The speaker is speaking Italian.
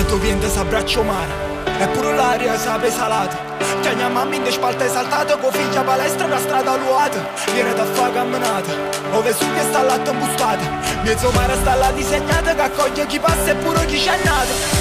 Quando viene s'abbraccio mare eppure pure l'aria sape salata. Tieni a mamma in spalta esaltata Con figlia palestra una strada luata. Viene da fa camminata Ove su che sta l'atto imbustata Mezzo mare sta là disegnata Che accoglie chi passa e pure chi c'è nato.